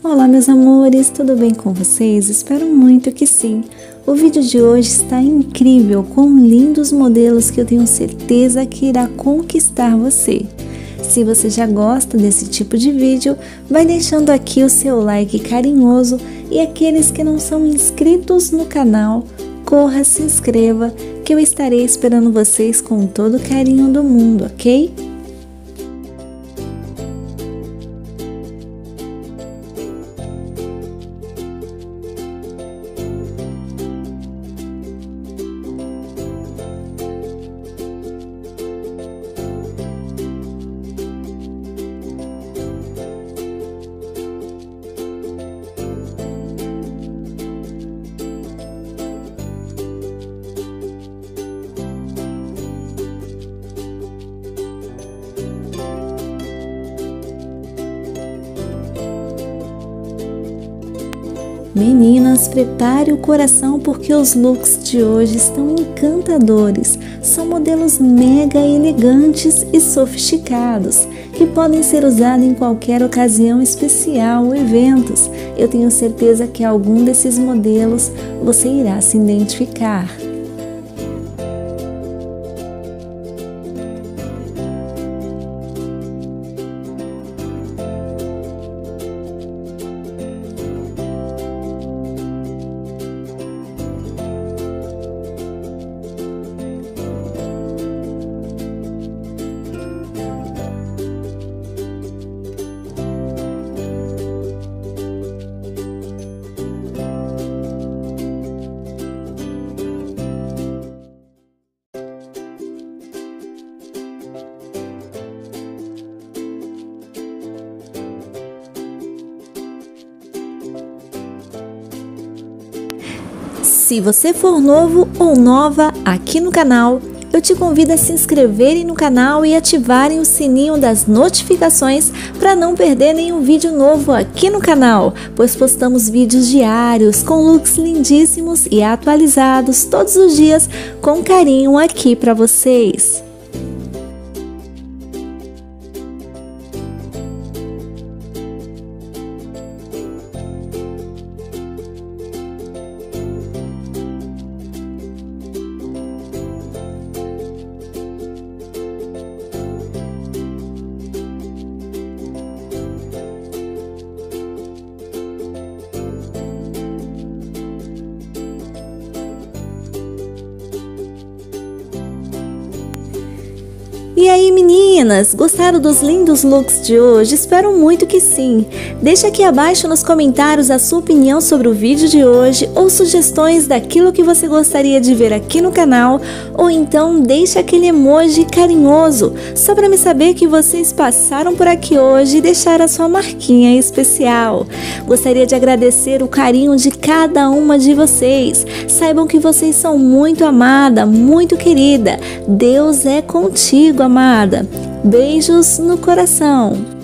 Olá, meus amores, tudo bem com vocês? Espero muito que sim. O vídeo de hoje está incrível, com lindos modelos que eu tenho certeza que irá conquistar você. Se você já gosta desse tipo de vídeo, vai deixando aqui o seu like carinhoso e aqueles que não são inscritos no canal, corra, se inscreva, que eu estarei esperando vocês com todo o carinho do mundo, ok? Meninas, prepare o coração porque os looks de hoje estão encantadores. São modelos mega elegantes e sofisticados que podem ser usados em qualquer ocasião especial ou eventos. Eu tenho certeza que algum desses modelos você irá se identificar. Se você for novo ou nova aqui no canal, eu te convido a se inscreverem no canal e ativarem o sininho das notificações para não perder nenhum vídeo novo aqui no canal, pois postamos vídeos diários com looks lindíssimos e atualizados todos os dias com carinho aqui para vocês. E aí, meninas, gostaram dos lindos looks de hoje? Espero muito que sim. Deixe aqui abaixo nos comentários a sua opinião sobre o vídeo de hoje ou sugestões daquilo que você gostaria de ver aqui no canal, ou então deixe aquele emoji carinhoso, só para me saber que vocês passaram por aqui hoje e deixaram a sua marquinha especial. Gostaria de agradecer o carinho de cada uma de vocês. Saibam que vocês são muito amada, muito querida. Deus é contigo, amada. Beijos no coração.